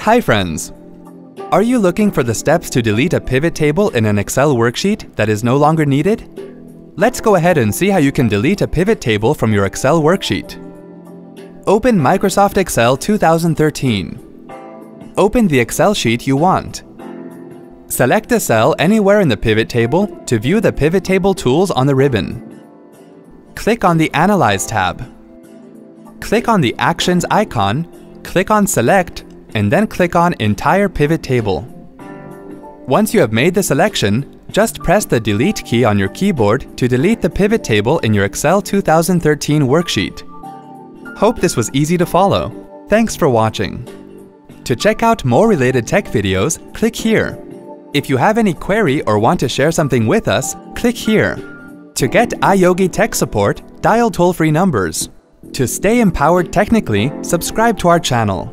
Hi friends! Are you looking for the steps to delete a pivot table in an Excel worksheet that is no longer needed? Let's go ahead and see how you can delete a pivot table from your Excel worksheet. Open Microsoft Excel 2013. Open the Excel sheet you want. Select a cell anywhere in the pivot table to view the pivot table tools on the ribbon. Click on the Analyze tab. Click on the Actions icon, click on Select, and then click on Entire Pivot Table. Once you have made the selection, just press the Delete key on your keyboard to delete the pivot table in your Excel 2013 worksheet. Hope this was easy to follow. Thanks for watching. To check out more related tech videos, click here. If you have any query or want to share something with us, click here. To get iYogi tech support, dial toll-free numbers. To stay empowered technically, subscribe to our channel.